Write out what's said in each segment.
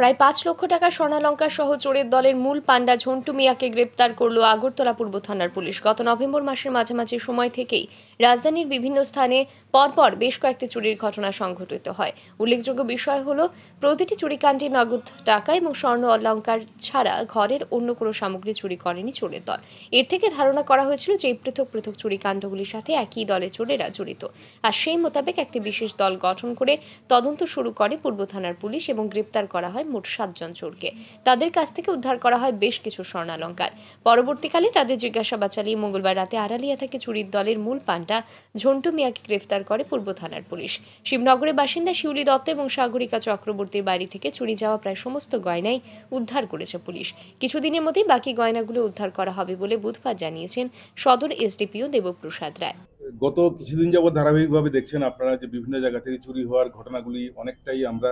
প্রায় পাঁচ লক্ষ টাকা স্বর্ণালঙ্কা সহ চোরের দলের মূল পাণ্ডা ঝন্টু মিয়াকে গ্রেপ্তার করল আগরতলা পূর্ব থানার পুলিশ। গত নভেম্বর মাসের মাঝামাঝি সময় থেকেই রাজধানীর বিভিন্ন স্থানে পরপর বেশ কয়েকটি চুরির ঘটনা সংঘটিত হয়। উল্লেখযোগ্য বিষয় হল, প্রতিটি চুরিকাণ্ডে নগদ টাকা এবং স্বর্ণ অলঙ্কার ছাড়া ঘরের অন্য কোনো সামগ্রী চুরি করেনি চোরের দল। এর থেকে ধারণা করা হয়েছিল যে পৃথক পৃথক চুরিকাণ্ডগুলির সাথে একই দলে চোরেরা জড়িত। আর সেই মোতাবেক একটি বিশেষ দল গঠন করে তদন্ত শুরু করে পূর্ব থানার পুলিশ এবং গ্রেপ্তার করা হয় মোট সাতজন চোরকে। তাদের কাছ থেকে উদ্ধার করা হয় বেশ কিছু স্বর্ণালঙ্কার। পরবর্তীকালে তাদের জিজ্ঞাসাবাদ চালিয়ে মঙ্গলবার রাতে আড়ালিয়া থেকে চুরির দলের মূল পান্ডা ঝন্টু মিয়াকে গ্রেফতার করে পূর্ব থানার পুলিশ। শিবনগরের বাসিন্দা শিউলি দত্ত এবং সাগরিকা চক্রবর্তীর বাড়ি থেকে চুরি যাওয়া প্রায় সমস্ত গয়নাই উদ্ধার করেছে পুলিশ। কিছুদিনের মধ্যেই বাকি গয়নাগুলো উদ্ধার করা হবে বলে বুধবার জানিয়েছেন সদর এসডিপিও দেবপ্রসাদ রায়। গত কিছুদিন যাবৎ ধারাবাহিকভাবে দেখছেন আপনারা যে বিভিন্ন জায়গা থেকে চুরি হওয়ার ঘটনাগুলি অনেকটাই আমরা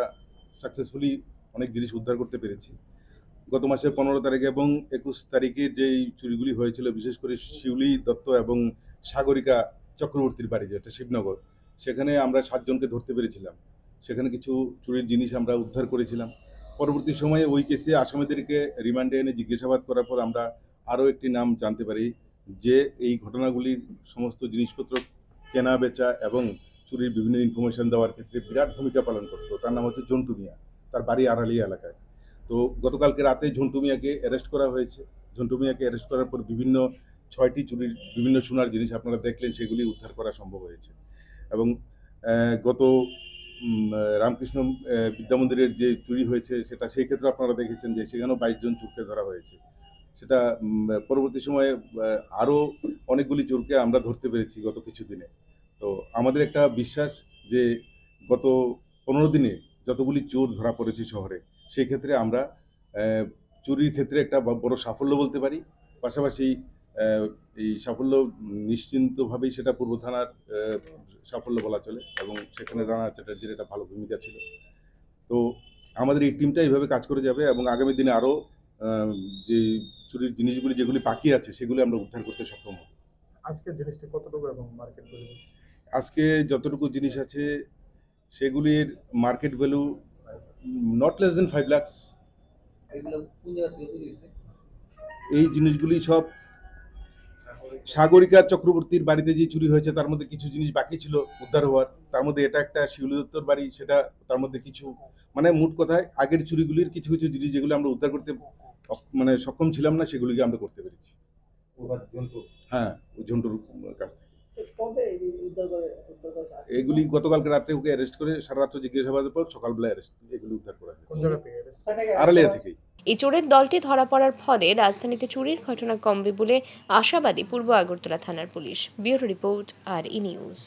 সাকসেসফুলি অনেক জিনিস উদ্ধার করতে পেরেছি। গত মাসের পনেরো তারিখ এবং একুশ তারিখে যেই চুরিগুলি হয়েছিল, বিশেষ করে শিউলি দত্ত এবং সাগরিকা চক্রবর্তীর বাড়ি, যেটা শিবনগর, সেখানে আমরা সাতজনকে ধরতে পেরেছিলাম। সেখানে কিছু চুরির জিনিস আমরা উদ্ধার করেছিলাম। পরবর্তী সময়ে ওই কেসে আসামিদেরকে রিমান্ডে এনে জিজ্ঞাসাবাদ করার পর আমরা আরও একটি নাম জানতে পারি, যে এই ঘটনাগুলির সমস্ত জিনিসপত্র কেনা, বেচা এবং চুরির বিভিন্ন ইনফরমেশন দেওয়ার ক্ষেত্রে বিরাট ভূমিকা পালন করতো। তার নাম হচ্ছে জন্টু মিয়া। তার বাড়ি আড়ালিয়া এলাকায়। তো গতকালকে রাতে ঝন্টু মিয়াকে অ্যারেস্ট করা হয়েছে। ঝন্টু মিয়াকে অ্যারেস্ট করার পর বিভিন্ন ছয়টি চুরির বিভিন্ন সোনার জিনিস আপনারা দেখলেন সেগুলি উদ্ধার করা সম্ভব হয়েছে। এবং গত রামকৃষ্ণ আহ, বিদ্যা মন্দিরের যে চুরি হয়েছে সেটা সেই ক্ষেত্রে আপনারা দেখেছেন যে সেখানেও বাইশ জন চোরকে ধরা হয়েছে। সেটা পরবর্তী সময়ে আরও অনেকগুলি চোরকে আমরা ধরতে পেরেছি গত কিছু দিনে তো আমাদের একটা বিশ্বাস যে গত পনেরো দিনে যতগুলি চোর ধরা পড়েছে শহরে সেই ক্ষেত্রে আমরা চুরির ক্ষেত্রে একটা বড় সাফল্য বলতে পারি। পাশাপাশি এই সাফল্য নিশ্চিন্তভাবেই সেটা পূর্ব থানার সাফল্য বলা চলে এবং সেখানে রানা চ্যাটার্জির একটা ভালো ভূমিকা ছিল। তো আমাদের এই টিমটা এইভাবে কাজ করে যাবে এবং আগামী দিনে আরও যে চুরির জিনিসগুলি যেগুলি বাকি আছে সেগুলি আমরা উদ্ধার করতে সক্ষম হব। আজকের জিনিসটি কতটুকু এবং মার্কেট আজকে যতটুকু জিনিস আছে সেগুলির market value not less than five lakhs এই জিনিসগুলি সব সাগরিকা চক্রবর্তীর বাড়িতে যে চুরি হয়েছে তার মধ্যে কিছু জিনিস বাকি ছিল উদ্ধার হওয়ার। তার মধ্যে এটা একটা শিউলি দত্তর বাড়ি সেটা তার মধ্যে কিছু। মানে মোট কথায় আগের চুরিগুলির কিছু কিছু জিনিস যেগুলো আমরা উদ্ধার করতে মানে সক্ষম ছিলাম না সেগুলিকে আমরা করতে পেরেছি। হ্যাঁ ওই ঝন্টুর কাছ থেকে। এগুলি গতকালকে রাত্রে ওকে অ্যারেস্ট করে সারা রাত্র জিজ্ঞাসাবাদের পর সকালবেলা অ্যারেস্ট এগুলি উদ্ধার করা কোন হয়েছে থেকে আড়ালিয়া থেকেই। এই চোরের দলটি ধরা পড়ার ফলে রাজধানীতে চুরির ঘটনা কমবে বলে আশাবাদী পূর্ব আগরতলা থানার police. Bureau report R E news.